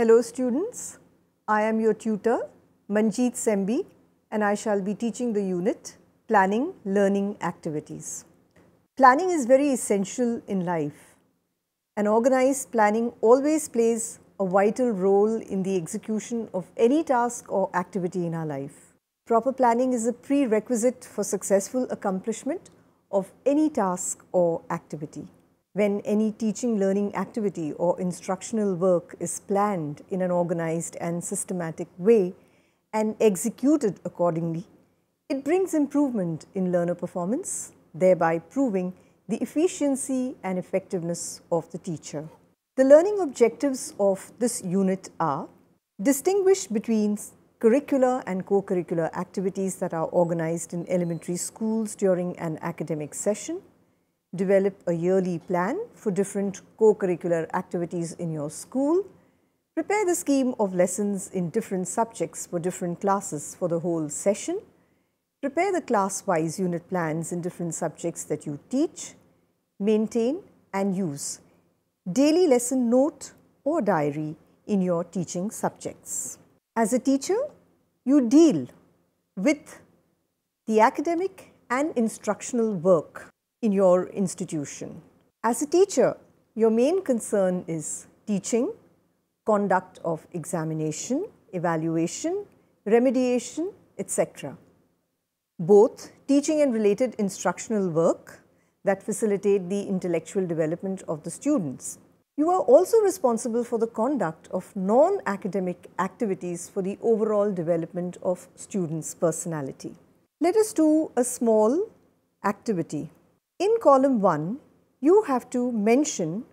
Hello students, I am your tutor Manjeet Sembi and I shall be teaching the unit Planning Learning Activities. Planning is very essential in life. An organized planning always plays a vital role in the execution of any task or activity in our life. Proper planning is a prerequisite for successful accomplishment of any task or activity. When any teaching learning activity or instructional work is planned in an organized and systematic way and executed accordingly, it brings improvement in learner performance, thereby proving the efficiency and effectiveness of the teacher. The learning objectives of this unit are distinguish between curricular and co-curricular activities that are organized in elementary schools during an academic session, develop a yearly plan for different co-curricular activities in your school, prepare the scheme of lessons in different subjects for different classes for the whole session, prepare the class-wise unit plans in different subjects that you teach, maintain and use. Daily lesson note or diary in your teaching subjects. As a teacher, you deal with the academic and instructional work in your institution. As a teacher, your main concern is teaching, conduct of examination, evaluation, remediation, etc. Both teaching and related instructional work that facilitate the intellectual development of the students. You are also responsible for the conduct of non-academic activities for the overall development of students' personality. Let us do a small activity. In column 1, you have to mention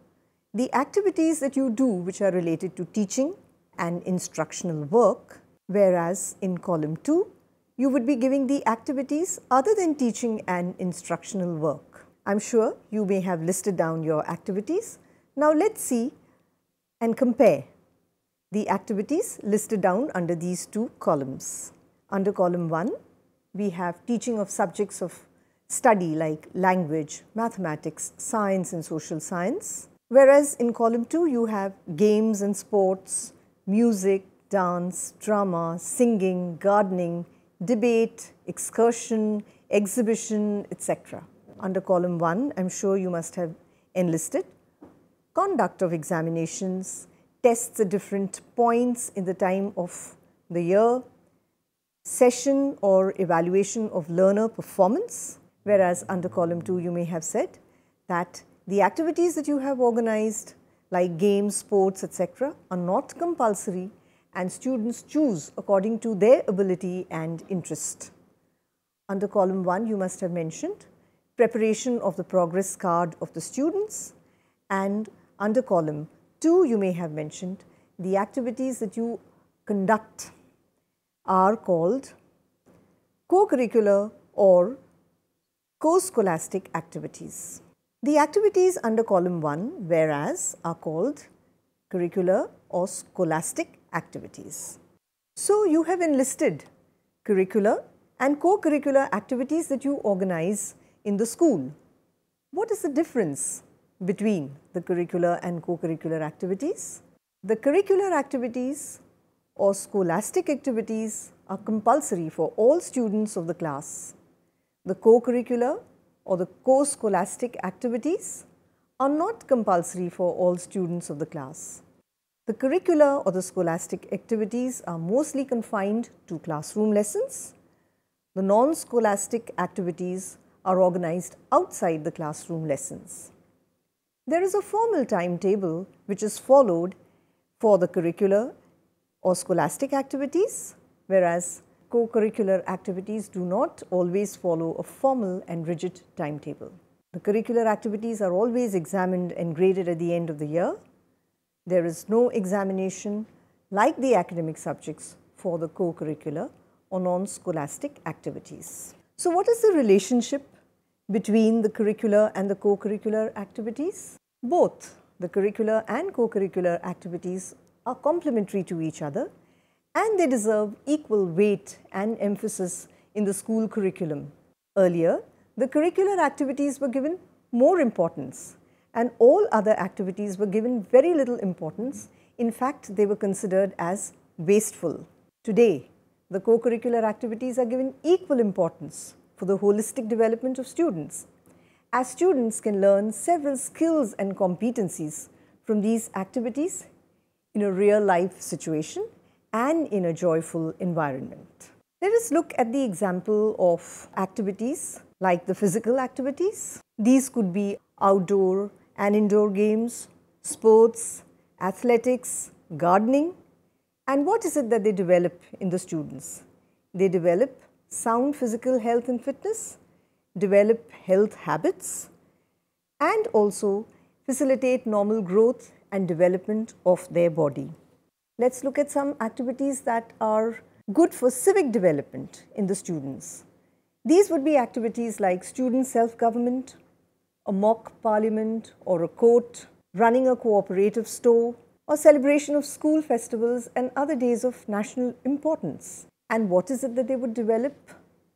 the activities that you do which are related to teaching and instructional work, whereas in column 2, you would be giving the activities other than teaching and instructional work. I'm sure you may have listed down your activities. Now let's see and compare the activities listed down under these two columns. Under column 1, we have teaching of subjects of study like language, mathematics, science and social science. Whereas in column 2, you have games and sports, music, dance, drama, singing, gardening, debate, excursion, exhibition, etc under column 1, I am sure you must have enlisted. Conduct of examinations, tests at different points in the time of the year, session or evaluation of learner performance, whereas under column 2 you may have said that the activities that you have organized like games, sports, etc. are not compulsory and students choose according to their ability and interest. Under column 1 you must have mentioned preparation of the progress card of the students and under column 2 you may have mentioned the activities that you conduct are called co-curricular or co-scholastic activities. The activities under column 1 whereas are called curricular or scholastic activities. So, you have enlisted curricular and co-curricular activities that you organize in the school. What is the difference between the curricular and co-curricular activities? The curricular activities or scholastic activities are compulsory for all students of the class. The co-curricular or the co-scholastic activities are not compulsory for all students of the class. The curricular or the scholastic activities are mostly confined to classroom lessons. The non-scholastic activities are organized outside the classroom lessons. There is a formal timetable which is followed for the curricular or scholastic activities, whereas co-curricular activities do not always follow a formal and rigid timetable. The curricular activities are always examined and graded at the end of the year. There is no examination like the academic subjects for the co-curricular or non-scholastic activities. So, what is the relationship between the curricular and the co-curricular activities. Both the curricular and co-curricular activities are complementary to each other and they deserve equal weight and emphasis in the school curriculum. Earlier, the curricular activities were given more importance and all other activities were given very little importance In fact, they were considered as wasteful. Today, the co-curricular activities are given equal importance for the holistic development of students, as students can learn several skills and competencies from these activities in a real life situation and in a joyful environment. Let us look at the example of activities like the physical activities. These could be outdoor and indoor games, sports, athletics, gardening. And what is it that they develop in the students? They develop sound physical health and fitness, develop health habits, and also facilitate normal growth and development of their body. Let's look at some activities that are good for civic development in the students. These would be activities like student self-government, a mock parliament or a court, running a cooperative store, or celebration of school festivals and other days of national importance. And what is it that they would develop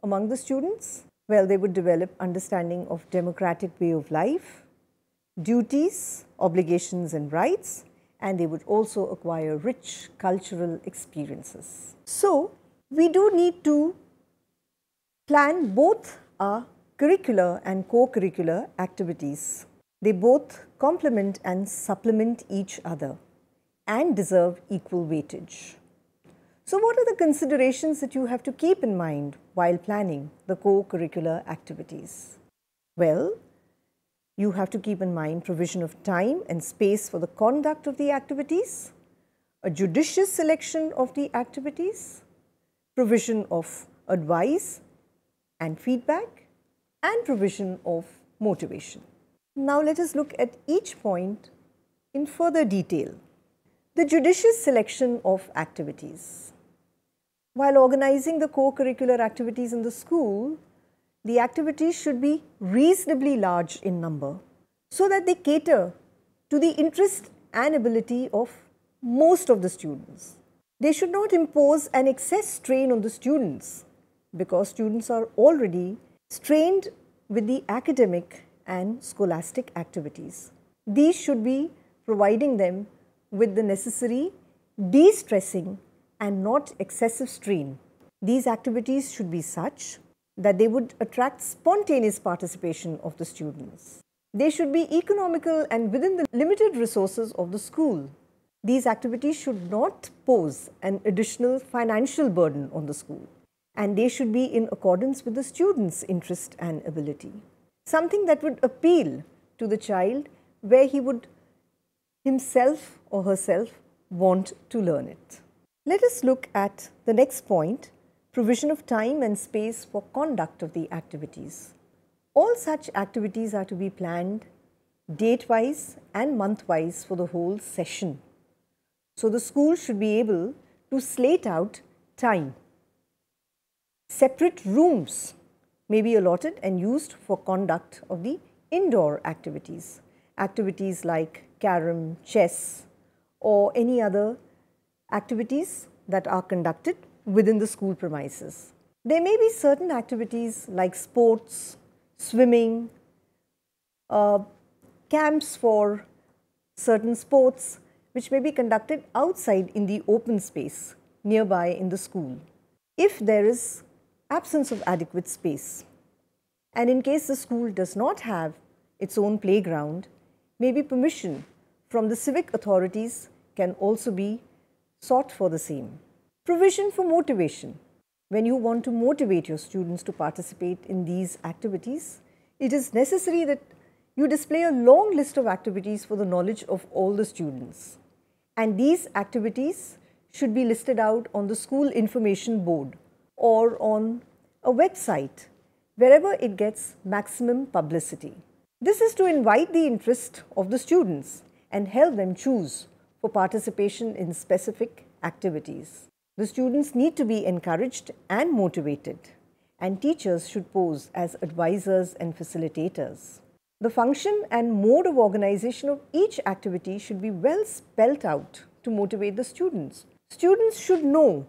among the students? Well, they would develop understanding of democratic way of life, duties, obligations and rights, and they would also acquire rich cultural experiences. So, we do need to plan both our curricular and co-curricular activities. They both complement and supplement each other and deserve equal weightage. So what are the considerations that you have to keep in mind while planning the co-curricular activities? Well, you have to keep in mind provision of time and space for the conduct of the activities, a judicious selection of the activities, provision of advice and feedback, and provision of motivation. Now let us look at each point in further detail. The judicious selection of activities. While organizing the co-curricular activities in the school, the activities should be reasonably large in number so that they cater to the interest and ability of most of the students. They should not impose an excess strain on the students because students are already strained with the academic and scholastic activities. These should be providing them with the necessary de-stressing and not excessive strain. These activities should be such that they would attract spontaneous participation of the students. They should be economical and within the limited resources of the school. These activities should not pose an additional financial burden on the school and they should be in accordance with the student's interest and ability. Something that would appeal to the child where he would himself or herself want to learn it. Let us look at the next point provision of time and space for conduct of the activities. All such activities are to be planned date-wise and month-wise for the whole session. So, the school should be able to slate out time. Separate rooms may be allotted and used for conduct of the indoor activities. Activities like carom, chess or any other activities that are conducted within the school premises. There may be certain activities like sports, swimming, uh, camps for certain sports which may be conducted outside in the open space nearby in the school if there is absence of adequate space. And in case the school does not have its own playground, maybe permission from the civic authorities can also be sought for the same. Provision for motivation. When you want to motivate your students to participate in these activities, it is necessary that you display a long list of activities for the knowledge of all the students. And these activities should be listed out on the school information board or on a website wherever it gets maximum publicity. This is to invite the interest of the students and help them choose for participation in specific activities. The students need to be encouraged and motivated and teachers should pose as advisors and facilitators. The function and mode of organization of each activity should be well spelt out to motivate the students. Students should know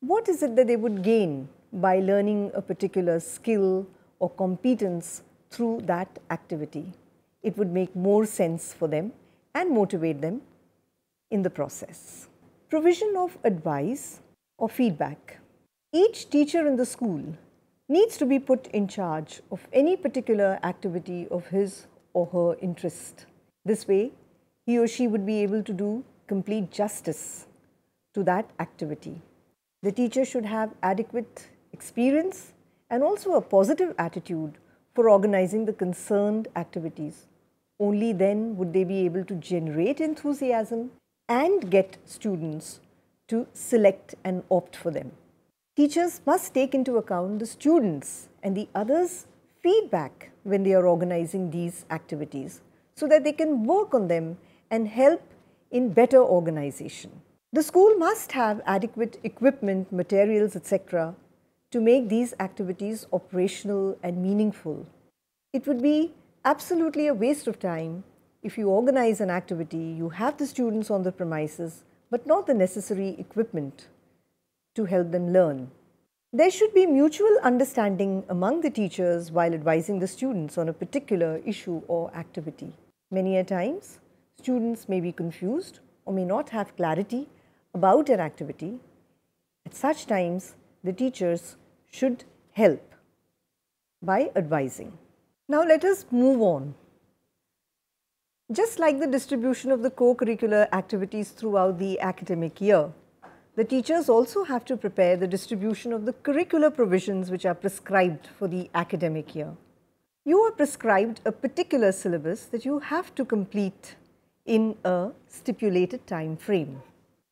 what is it that they would gain by learning a particular skill or competence through that activity. It would make more sense for them and motivate them in the process. Provision of advice or feedback. Each teacher in the school needs to be put in charge of any particular activity of his or her interest. This way, he or she would be able to do complete justice to that activity. The teacher should have adequate experience and also a positive attitude for organizing the concerned activities. Only then would they be able to generate enthusiasm and get students to select and opt for them. Teachers must take into account the students and the others' feedback when they are organizing these activities so that they can work on them and help in better organization. The school must have adequate equipment, materials, etc. to make these activities operational and meaningful. It would be absolutely a waste of time if you organize an activity, you have the students on the premises, but not the necessary equipment to help them learn. There should be mutual understanding among the teachers while advising the students on a particular issue or activity. Many a times, students may be confused or may not have clarity about an activity. At such times, the teachers should help by advising. Now let us move on just like the distribution of the co-curricular activities throughout the academic year, the teachers also have to prepare the distribution of the curricular provisions which are prescribed for the academic year. You are prescribed a particular syllabus that you have to complete in a stipulated time frame.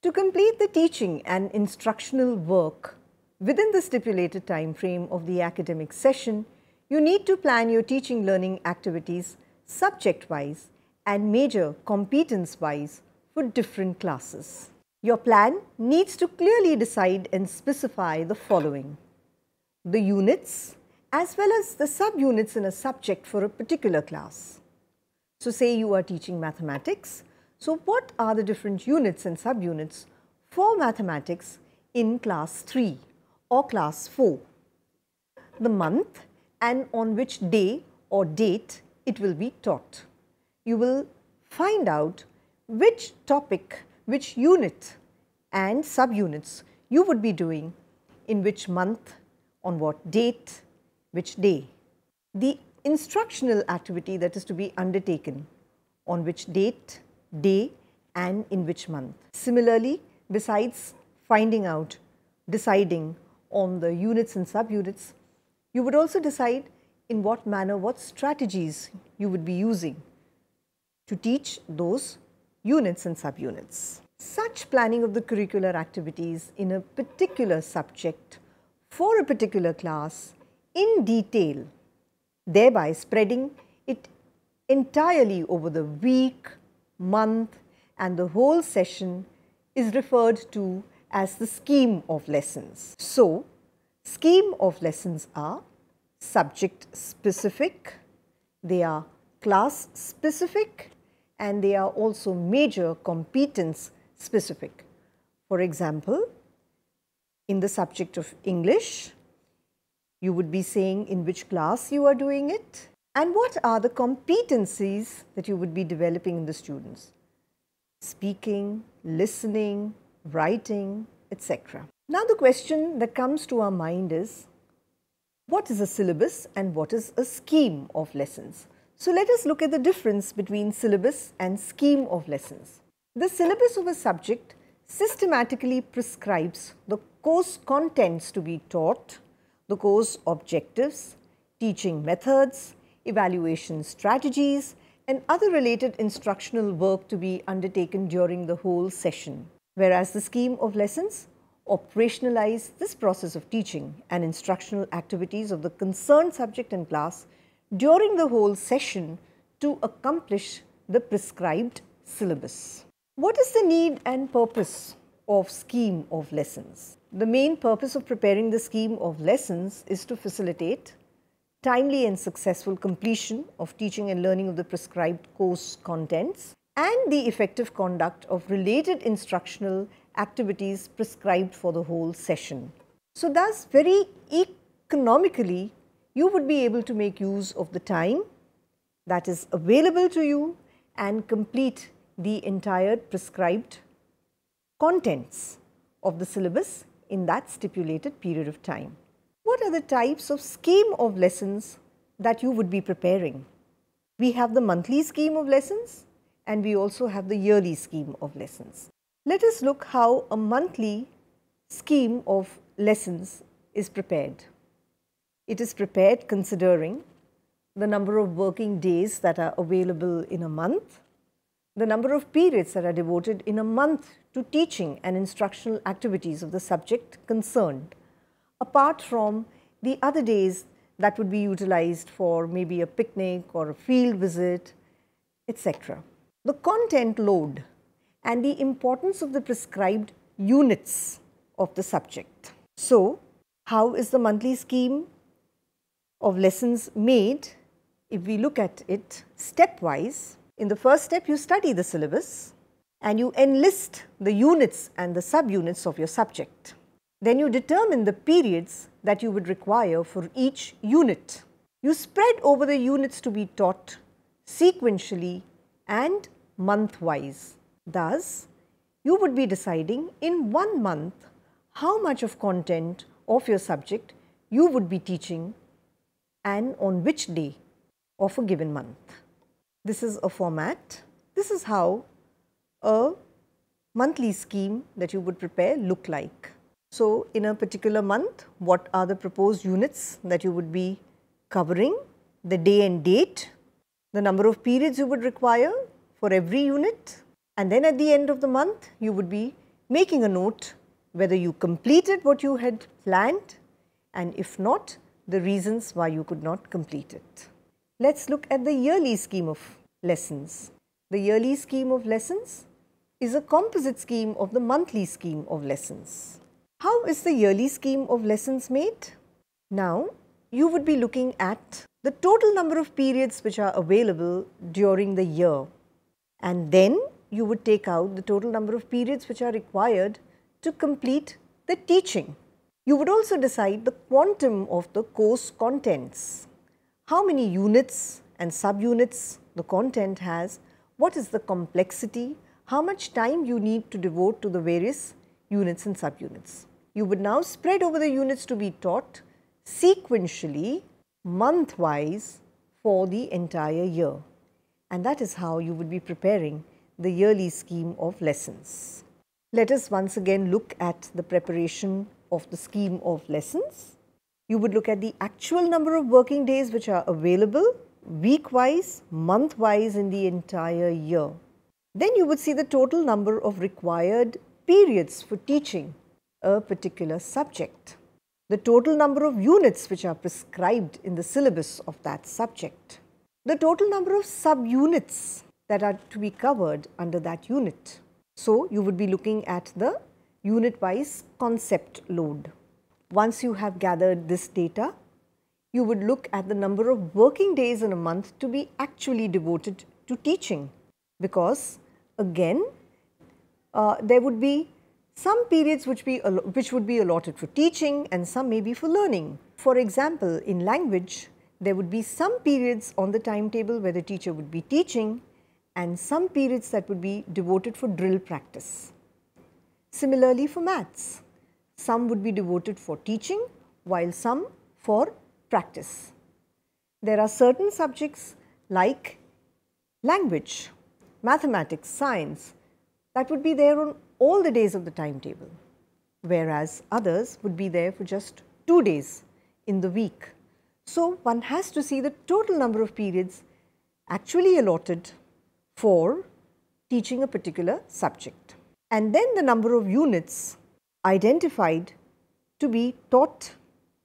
To complete the teaching and instructional work within the stipulated time frame of the academic session, you need to plan your teaching learning activities subject-wise and major competence wise for different classes. Your plan needs to clearly decide and specify the following. The units as well as the subunits in a subject for a particular class. So say you are teaching mathematics. So what are the different units and subunits for mathematics in class 3 or class 4? The month and on which day or date it will be taught you will find out which topic, which unit and subunits you would be doing in which month, on what date, which day. The instructional activity that is to be undertaken on which date, day and in which month. Similarly, besides finding out, deciding on the units and subunits, you would also decide in what manner, what strategies you would be using to teach those units and subunits. Such planning of the curricular activities in a particular subject for a particular class in detail, thereby spreading it entirely over the week, month and the whole session is referred to as the scheme of lessons. So, scheme of lessons are subject specific, they are class specific and they are also major competence specific. For example, in the subject of English, you would be saying in which class you are doing it and what are the competencies that you would be developing in the students. Speaking, listening, writing, etc. Now the question that comes to our mind is, what is a syllabus and what is a scheme of lessons? So let us look at the difference between syllabus and scheme of lessons. The syllabus of a subject systematically prescribes the course contents to be taught, the course objectives, teaching methods, evaluation strategies and other related instructional work to be undertaken during the whole session. Whereas the scheme of lessons operationalize this process of teaching and instructional activities of the concerned subject and class during the whole session to accomplish the prescribed syllabus. What is the need and purpose of scheme of lessons? The main purpose of preparing the scheme of lessons is to facilitate timely and successful completion of teaching and learning of the prescribed course contents and the effective conduct of related instructional activities prescribed for the whole session. So thus very economically you would be able to make use of the time that is available to you and complete the entire prescribed contents of the syllabus in that stipulated period of time. What are the types of scheme of lessons that you would be preparing? We have the monthly scheme of lessons and we also have the yearly scheme of lessons. Let us look how a monthly scheme of lessons is prepared. It is prepared considering the number of working days that are available in a month, the number of periods that are devoted in a month to teaching and instructional activities of the subject concerned, apart from the other days that would be utilized for maybe a picnic or a field visit, etc. The content load and the importance of the prescribed units of the subject. So, how is the monthly scheme of lessons made? If we look at it stepwise, in the first step you study the syllabus and you enlist the units and the subunits of your subject. Then you determine the periods that you would require for each unit. You spread over the units to be taught sequentially and month-wise. Thus, you would be deciding in one month how much of content of your subject you would be teaching and on which day of a given month. This is a format. This is how a monthly scheme that you would prepare look like. So, in a particular month, what are the proposed units that you would be covering, the day and date, the number of periods you would require for every unit and then at the end of the month, you would be making a note whether you completed what you had planned and if not, the reasons why you could not complete it. Let's look at the yearly scheme of lessons. The yearly scheme of lessons is a composite scheme of the monthly scheme of lessons. How is the yearly scheme of lessons made? Now, you would be looking at the total number of periods which are available during the year and then you would take out the total number of periods which are required to complete the teaching. You would also decide the quantum of the course contents. How many units and subunits the content has, what is the complexity, how much time you need to devote to the various units and subunits. You would now spread over the units to be taught sequentially, month-wise for the entire year. And that is how you would be preparing the yearly scheme of lessons. Let us once again look at the preparation of the scheme of lessons. You would look at the actual number of working days which are available week-wise, month-wise in the entire year. Then you would see the total number of required periods for teaching a particular subject. The total number of units which are prescribed in the syllabus of that subject. The total number of subunits that are to be covered under that unit. So, you would be looking at the unit wise concept load. Once you have gathered this data, you would look at the number of working days in a month to be actually devoted to teaching because again uh, there would be some periods which, be, which would be allotted for teaching and some may be for learning. For example, in language, there would be some periods on the timetable where the teacher would be teaching and some periods that would be devoted for drill practice. Similarly for maths, some would be devoted for teaching while some for practice. There are certain subjects like language, mathematics, science that would be there on all the days of the timetable, whereas others would be there for just two days in the week. So, one has to see the total number of periods actually allotted for teaching a particular subject. And then the number of units identified to be taught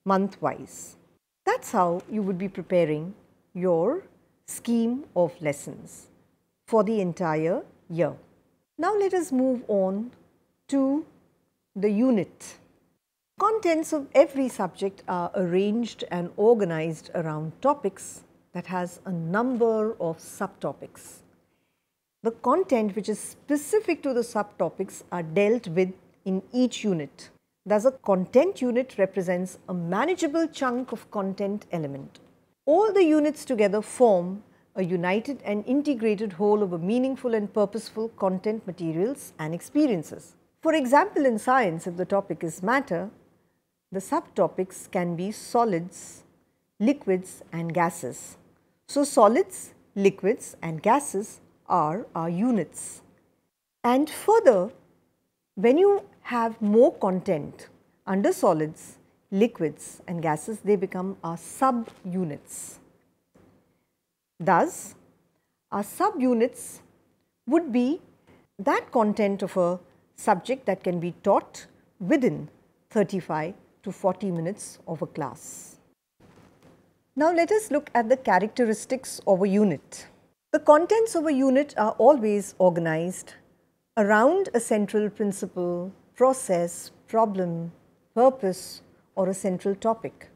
month-wise. That's how you would be preparing your scheme of lessons for the entire year. Now let us move on to the unit. Contents of every subject are arranged and organized around topics that has a number of subtopics. The content which is specific to the subtopics are dealt with in each unit. Thus, a content unit represents a manageable chunk of content element. All the units together form a united and integrated whole of a meaningful and purposeful content materials and experiences. For example, in science, if the topic is matter, the subtopics can be solids, liquids and gases. So, solids, liquids and gases are our units. And further, when you have more content under solids, liquids and gases, they become our sub-units. Thus, our sub-units would be that content of a subject that can be taught within 35 to 40 minutes of a class. Now let us look at the characteristics of a unit. The contents of a unit are always organized around a central principle, process, problem, purpose or a central topic.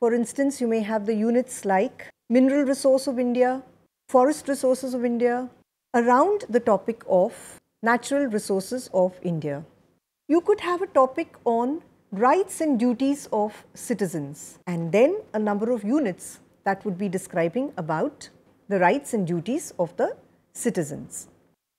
For instance, you may have the units like mineral resource of India, forest resources of India, around the topic of natural resources of India. You could have a topic on rights and duties of citizens and then a number of units that would be describing about the rights and duties of the citizens.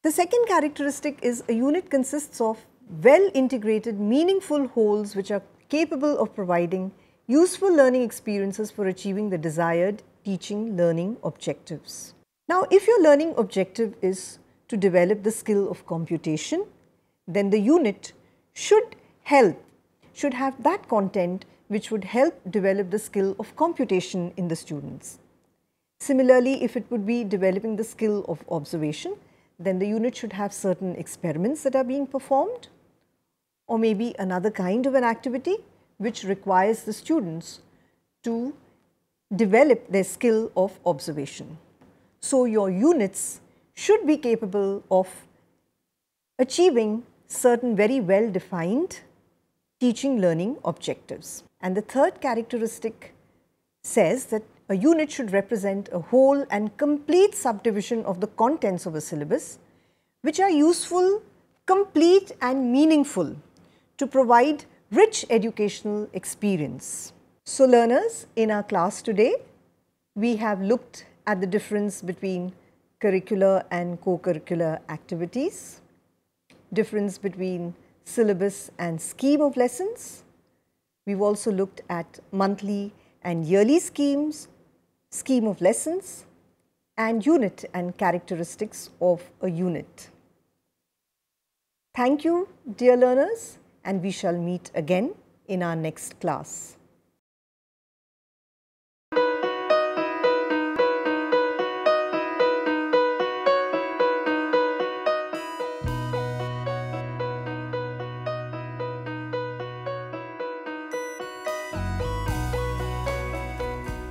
The second characteristic is a unit consists of well integrated meaningful wholes which are capable of providing useful learning experiences for achieving the desired teaching learning objectives. Now, if your learning objective is to develop the skill of computation, then the unit should help, should have that content which would help develop the skill of computation in the students. Similarly, if it would be developing the skill of observation, then the unit should have certain experiments that are being performed or maybe another kind of an activity which requires the students to develop their skill of observation. So, your units should be capable of achieving certain very well defined teaching learning objectives. And the third characteristic says that a unit should represent a whole and complete subdivision of the contents of a syllabus which are useful, complete and meaningful to provide rich educational experience. So learners, in our class today, we have looked at the difference between curricular and co-curricular activities, difference between syllabus and scheme of lessons. We've also looked at monthly and yearly schemes scheme of lessons and unit and characteristics of a unit. Thank you dear learners and we shall meet again in our next class.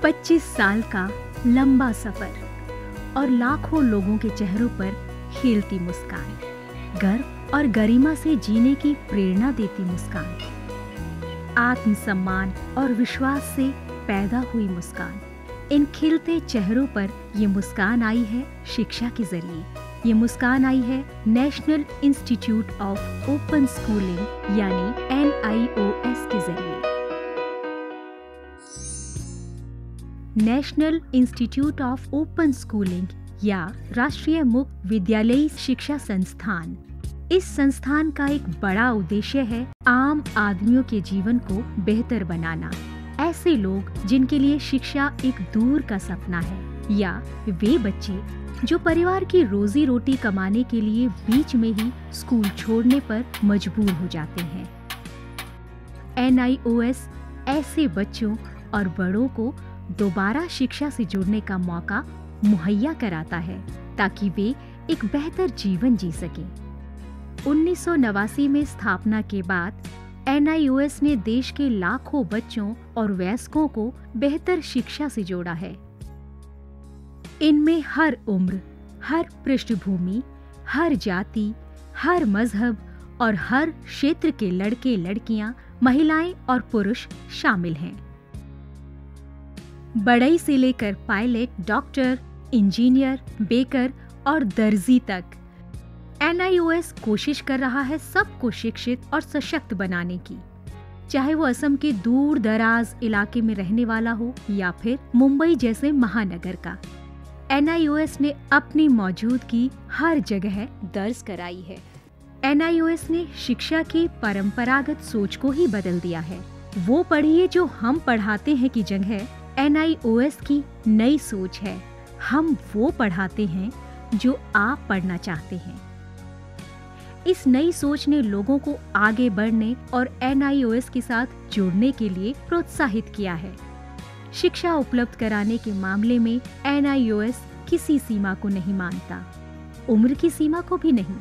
पच्चीस साल का लंबा सफ़र और लाखों लोगों के चेहरों पर खेलती मुस्कान। गर्व और गरिमा से जीने की प्रेरणा देती मुस्कान। आत्मसम्मान और विश्वास से पैदा हुई मुस्कान। इन खिलते चेहरों पर ये मुस्कान आई है शिक्षा के ज़रिए। ये मुस्कान आई है National Institute of Open Schooling, यानी NIOS के ज़रिए। National Institute of Open Schooling या राष्ट्रीय मुक्त विद्यालयी शिक्षा संस्थान। इस संस्थान का एक बड़ा उद्देश्य है आम आदमियों के जीवन को बेहतर बनाना। ऐसे लोग जिनके लिए शिक्षा एक दूर का सपना है, या वे बच्चे जो परिवार की रोजी रोटी कमाने के लिए बीच में ही स्कूल छोड़ने पर मजबूर हो जाते हैं। एन ऐसे बच्चों और बड़ों को दोबारा शिक्षा से जुड़ने का मौका मुहैया कराता है ताकि वे एक बेहतर जीवन जी सकें। उन्नीस में स्थापना के बाद एनआईओएस ने देश के लाखों बच्चों और वयस्कों को बेहतर शिक्षा से जोड़ा है इनमें हर उम्र, हर पृष्ठभूमि, हर जाति, हर मज़हब और हर क्षेत्र के लड़के लड़कियाँ महिलाएँ और पुरुष शामिल हैं बड़ई से लेकर पायलट, डॉक्टर, इंजीनियर, बेकर और दर्जी तक। एनआईओएस कोशिश कर रहा है सबको शिक्षित और सशक्त बनाने की। चाहे वो असम के दूर दराज इलाके में रहने वाला हो या फिर मुंबई जैसे महानगर का। एनआईओएस ने अपनी मौजूदगी हर जगह दर्ज कराई है। एनआईओएस ने शिक्षा की परंपरागत सोच को ही बदल दिया है। वो पढ़िए जो हम पढ़ाते हैं की जगह NIOS की नई सोच है। हम वो पढ़ाते हैं जो आप पढ़ना चाहते हैं। इस नई सोच ने लोगों को आगे बढ़ने और NIOS के साथ जुड़ने के लिए प्रोत्साहित किया है। शिक्षा उपलब्ध कराने के मामले में NIOS किसी सीमा को नहीं मानता। उम्र की सीमा को भी नहीं।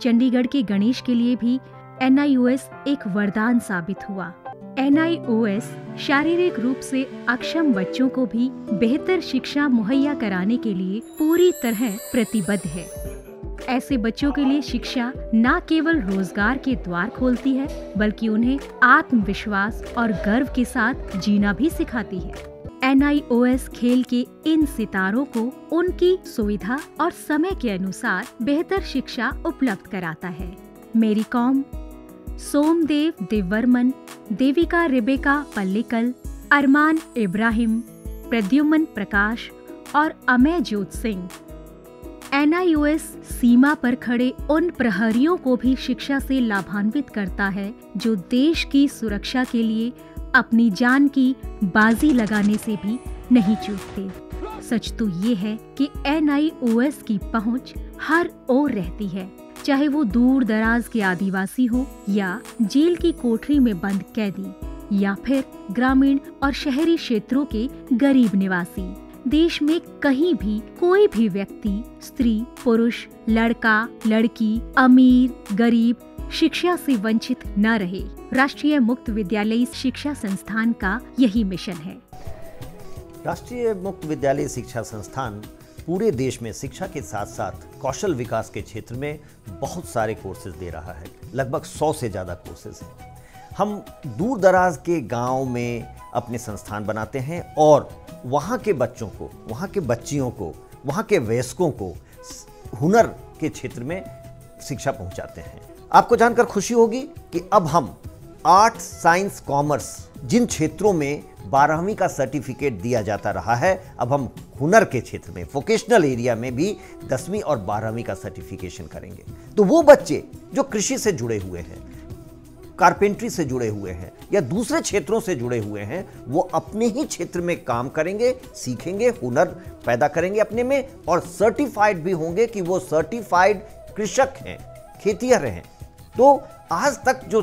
चंडीगढ़ के गणेश के लिए भी NIOS एक वरदान साबित हुआ। NIOS शारीरिक रूप से अक्षम बच्चों को भी बेहतर शिक्षा मुहैया कराने के लिए पूरी तरह प्रतिबद्ध है। ऐसे बच्चों के लिए शिक्षा न केवल रोज़गार के द्वार खोलती है, बल्कि उन्हें आत्मविश्वास और गर्व के साथ जीना भी सिखाती है। NIOS खेल के इन सितारों को उनकी सुविधा और समय के अनुसार बेहतर शिक्षा उपलब्ध कराता है। मेरी कॉम सोमदेव देववर्मन, देविका रिबेका पल्लिकल, अरमान इब्राहिम, प्रद्युमन प्रकाश और अमय जोत सिंह। एनआईओएस सीमा पर खड़े उन प्रहरियों को भी शिक्षा से लाभान्वित करता है जो देश की सुरक्षा के लिए अपनी जान की बाजी लगाने से भी नहीं चूकते। सच तो ये है कि एनआईओएस की पहुँच हर ओर रहती है। चाहे वो दूर दराज के आदिवासी हो या जेल की कोठरी में बंद कैदी, या फिर ग्रामीण और शहरी क्षेत्रों के गरीब निवासी। देश में कहीं भी कोई भी व्यक्ति, स्त्री, पुरुष, लड़का, लड़की, अमीर, गरीब, शिक्षा से वंचित न रहे। राष्ट्रीय मुक्त विद्यालय शिक्षा संस्थान का यही मिशन है। राष्ट्रीय मुक्त विद्यालय शिक्षा संस्थान पूरे देश में शिक्षा के साथ साथ कौशल विकास के क्षेत्र में बहुत सारे कोर्सेज दे रहा है। लगभग सौ से ज़्यादा कोर्सेज हैं। हम दूर दराज के गाँव में अपने संस्थान बनाते हैं और वहाँ के बच्चों को, वहाँ के बच्चियों को, वहाँ के वयस्कों को हुनर के क्षेत्र में शिक्षा पहुँचाते हैं। आपको जानकर खुशी होगी कि अब हम आर्ट, साइंस, कॉमर्स जिन क्षेत्रों में बारहवीं का सर्टिफिकेट दिया जाता रहा है, अब हम हुनर के क्षेत्र में वोकेशनल एरिया में भी दसवीं और बारहवीं का सर्टिफिकेशन करेंगे। तो वो बच्चे जो कृषि से जुड़े हुए हैं कारपेंट्री से जुड़े हुए हैं, या दूसरे क्षेत्रों से जुड़े हुए हैं, वो अपने ही क्षेत्र में काम करेंगे, सीखेंगे, हुनर पैदा करेंगे अपने में और सर्टिफाइड भी होंगे कि वो सर्टिफाइड कृषक हैं, खेतिहर हैं। तो आज तक जो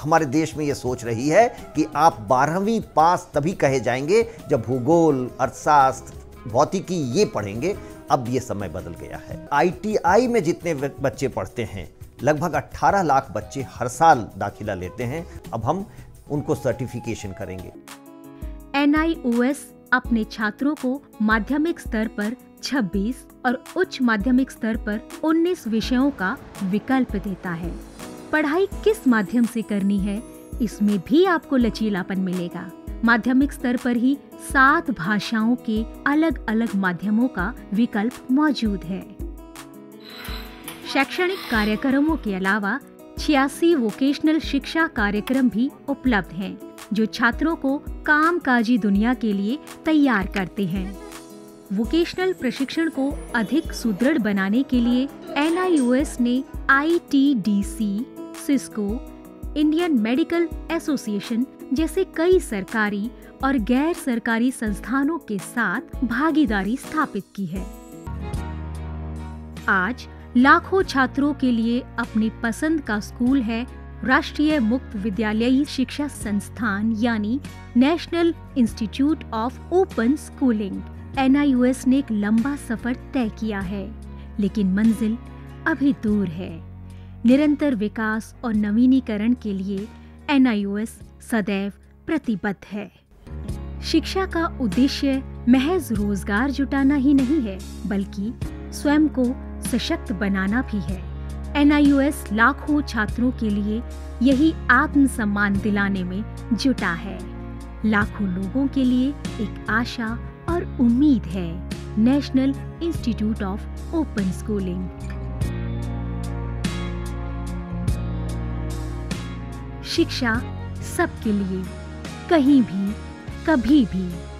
हमारे देश में ये सोच रही है कि आप बारहवीं पास तभी कहे जाएँगे जब भूगोल, अर्थशास्त्र, भौतिकी ये पढ़ेंगे। अब ये समय बदल गया है। आईटीआई में जितने बच्चे पढ़ते हैं, लगभग 18 लाख बच्चे हर साल दाखिला लेते हैं। अब हम उनको सर्टिफिकेशन करेंगे। NIOS अपने छात्रों को माध्यमिक स्तर पर 26 और उच्च माध्यमिक स्तर पर 19 विषयों का विकल्प देता है। पढ़ाई किस माध्यम से करनी है इसमें भी आपको लचीलापन मिलेगा। माध्यमिक स्तर पर ही सात भाषाओं के अलग अलग माध्यमों का विकल्प मौजूद है। शैक्षणिक कार्यक्रमों के अलावा छियासी वोकेशनल शिक्षा कार्यक्रम भी उपलब्ध हैं, जो छात्रों को कामकाजी दुनिया के लिए तैयार करते हैं। वोकेशनल प्रशिक्षण को अधिक सुदृढ़ बनाने के लिए एन ने ITDC Cisco Indian Medical Association जैसे कई सरकारी और गैर सरकारी संस्थानों के साथ भागीदारी स्थापित की है। आज लाखों छात्रों के लिए अपनी पसंद का स्कूल है राष्ट्रीय मुक्त विद्यालयी शिक्षा संस्थान यानी National Institute of Open Schooling N ने एक लंबा सफ़र तय किया है, लेकिन मंजिल अभी दूर है। निरंतर विकास और नवीनीकरण के लिए एन सदैव प्रतिबद्ध है। शिक्षा का उद्देश्य महज रोज़गार जुटाना ही नहीं है, बल्कि स्वयं को सशक्त बनाना भी है। एन लाखों छात्रों के लिए यही आत्मसम्मान दिलाने में जुटा है। लाखों लोगों के लिए एक आशा और उम्मीद है। National Institute of Open Schooling. शिक्षा सबके लिए कहीं भी कभी भी।